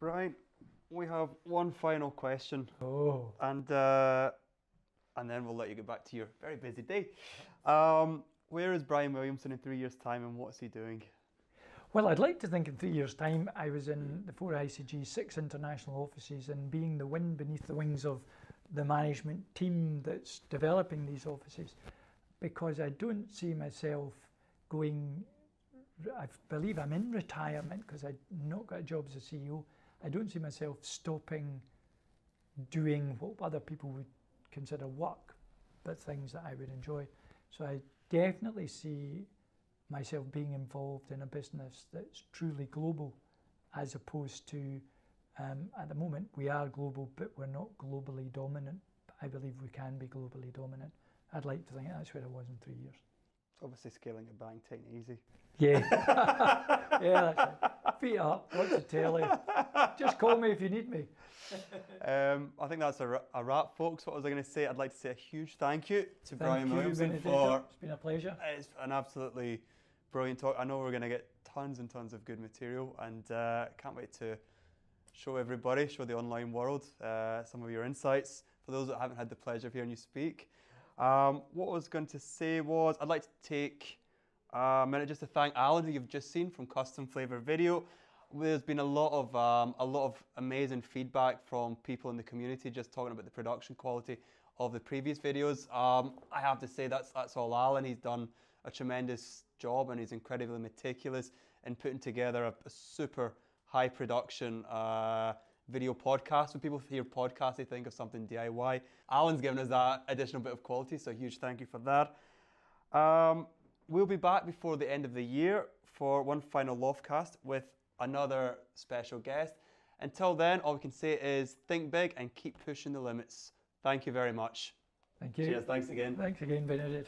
Brian, we have one final question, Oh, and uh, and then we'll let you get back to your very busy day. Um, where is Brian Williamson in three years' time, and what's he doing? well, I'd like to think in three years' time I was in the four ICG six international offices and being the wind beneath the wings of the management team that's developing these offices, because I don't see myself going. I believe I'm in retirement because I've not got a job as a CEO. I don't see myself stopping doing what other people would consider work, but things that I would enjoy. So I definitely see myself being involved in a business that's truly global, as opposed to um, at the moment we are global, but we're not globally dominant. I believe we can be globally dominant. I'd like to think that's where I was in three years. Obviously, scaling a bank taking it easy. Yeah, yeah, that's it. Feet up, watch the telly. Just call me if you need me. Um, I think that's a, a wrap, folks. What was I going to say? I'd like to say a huge thank you to Thank Brian you, Williamson Benedetto. for It's been a pleasure. It's an absolutely brilliant talk. I know we're going to get tons and tons of good material, and uh, can't wait to show everybody, show the online world, uh, some of your insights. For those that haven't had the pleasure of hearing you speak, um, what I was going to say was I'd like to take a minute just to thank Alan, who you've just seen from Custom Flavor Video. There's been a lot of um, a lot of amazing feedback from people in the community just talking about the production quality of the previous videos. Um, I have to say that's that's all Alan. He's done a tremendous job and he's incredibly meticulous in putting together a, a super high production uh, video podcast. When people hear podcast, they think of something DIY. Alan's given us that additional bit of quality, so huge thank you for that. Um, we'll be back before the end of the year for one final Loftcast with another special guest. Until then, all we can say is think big and keep pushing the limits. Thank you very much. Thank you. Cheers. Thanks again. Thanks again, Benedetto.